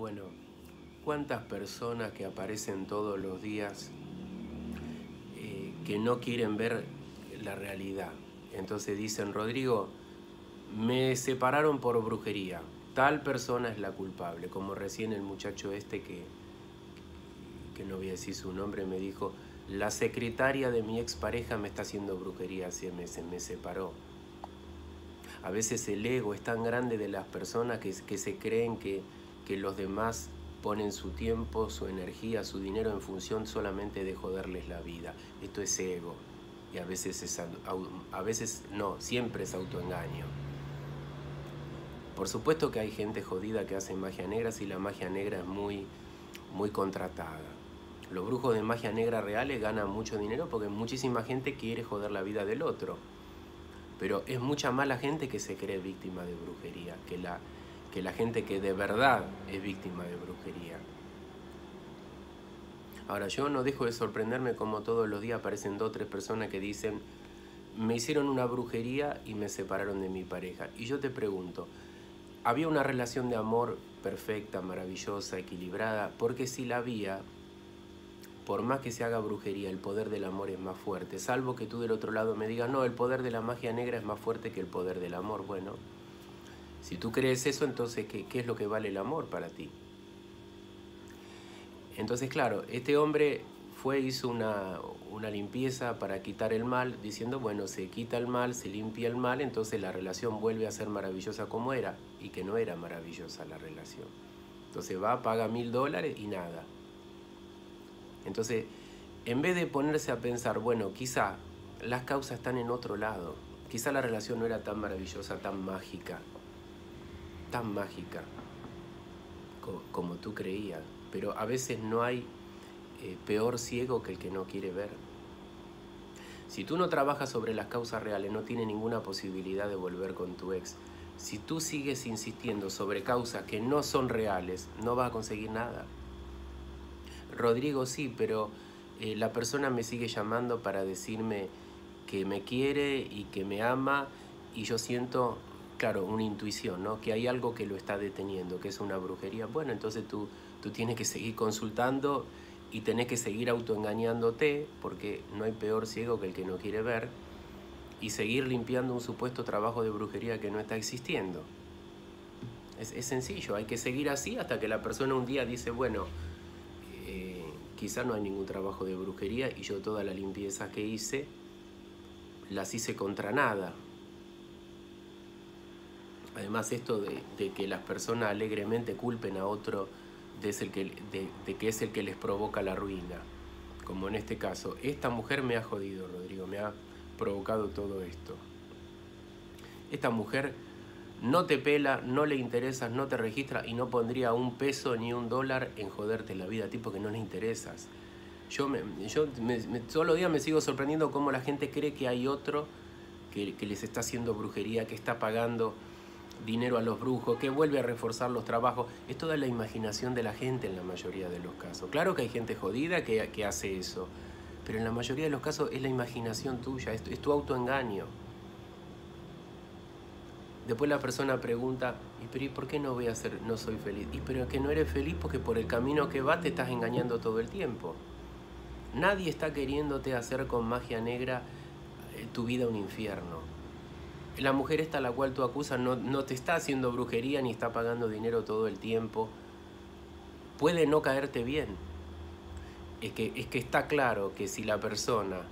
Bueno, ¿cuántas personas que aparecen todos los días eh, que no quieren ver la realidad? Entonces dicen, Rodrigo, me separaron por brujería, tal persona es la culpable, como recién el muchacho este que, que no voy a decir su nombre, me dijo, la secretaria de mi expareja me está haciendo brujería hace meses, me separó. A veces el ego es tan grande de las personas que se creen que, que los demás ponen su tiempo, su energía, su dinero en función solamente de joderles la vida. Esto es ego. Y a veces es, a veces no, siempre es autoengaño. Por supuesto que hay gente jodida que hace magia negra si la magia negra es muy, muy contratada. Los brujos de magia negra reales ganan mucho dinero porque muchísima gente quiere joder la vida del otro. Pero es mucha mala gente que se cree víctima de brujería, que la, que la gente que de verdad es víctima de brujería. Ahora, yo no dejo de sorprenderme como todos los días aparecen dos o tres personas que dicen, me hicieron una brujería y me separaron de mi pareja. Y yo te pregunto, ¿había una relación de amor perfecta, maravillosa, equilibrada? Porque si la había, por más que se haga brujería, el poder del amor es más fuerte. Salvo que tú del otro lado me digas, no, el poder de la magia negra es más fuerte que el poder del amor. Bueno, si tú crees eso, entonces, ¿qué, qué es lo que vale el amor para ti? Entonces, claro, este hombre fue, hizo una, una, limpieza para quitar el mal, diciendo, bueno, se quita el mal, se limpia el mal, entonces la relación vuelve a ser maravillosa como era, y que no era maravillosa la relación. Entonces va, paga mil dólares y nada. Entonces, en vez de ponerse a pensar, bueno, quizá las causas están en otro lado, quizá la relación no era tan maravillosa, tan mágica, tan mágica como, tú creías, pero a veces no hay eh, peor ciego que el que no quiere ver. Si tú no trabajas sobre las causas reales, no tiene ninguna posibilidad de volver con tu ex. Si tú sigues insistiendo sobre causas que no son reales, no vas a conseguir nada. Rodrigo sí, pero eh, la persona me sigue llamando para decirme que me quiere y que me ama y yo siento, claro, una intuición, ¿no? Que hay algo que lo está deteniendo, que es una brujería. Bueno, entonces tú, tú tienes que seguir consultando y tenés que seguir autoengañándote, porque no hay peor ciego que el que no quiere ver, y seguir limpiando un supuesto trabajo de brujería que no está existiendo. Es, es sencillo, hay que seguir así hasta que la persona un día dice, bueno, eh, quizá no hay ningún trabajo de brujería y yo toda la limpieza que hice, las hice contra nada. Además esto de, que las personas alegremente culpen a otro de, el que, de, que es el que les provoca la ruina. Como en este caso, esta mujer me ha jodido, Rodrigo, me ha provocado todo esto. Esta mujer no te pela, no le interesas, no te registra y no pondría un peso ni un dólar en joderte la vida, tipo que no le interesas. Yo, me, yo me, me, todos los días me sigo sorprendiendo cómo la gente cree que hay otro que, que les está haciendo brujería, que está pagando dinero a los brujos, que vuelve a reforzar los trabajos. Es toda la imaginación de la gente en la mayoría de los casos. Claro que hay gente jodida que, que hace eso, pero en la mayoría de los casos es la imaginación tuya, es, tu autoengaño. Después la persona pregunta, ¿y pero por qué no voy a ser, no soy feliz? Y pero que no eres feliz porque por el camino que va te estás engañando todo el tiempo. Nadie está queriéndote hacer con magia negra eh, tu vida un infierno la mujer esta a la cual tú acusas no, no, te está haciendo brujería ni está pagando dinero todo el tiempo. Puede no caerte bien. Es que, es que está claro que si la persona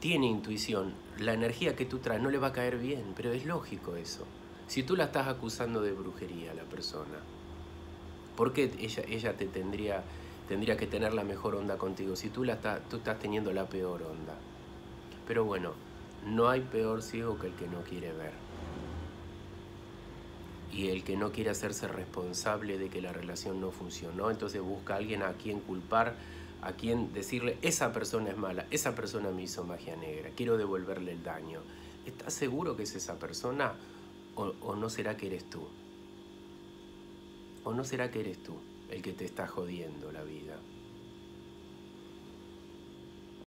tiene intuición, la energía que tú traes no le va a caer bien, pero es lógico eso. Si tú la estás acusando de brujería a la persona, ¿por qué ella, ella te tendría, tendría que tener la mejor onda contigo si tú, la está, tú estás teniendo la peor onda? Pero bueno, no hay peor ciego que el que no quiere ver. Y el que no quiere hacerse responsable de que la relación no funcionó, entonces busca a alguien a quien culpar, a quien decirle, esa persona es mala, esa persona me hizo magia negra, quiero devolverle el daño. ¿Estás seguro que es esa persona o, o no será que eres tú? ¿O no será que eres tú el que te está jodiendo la vida?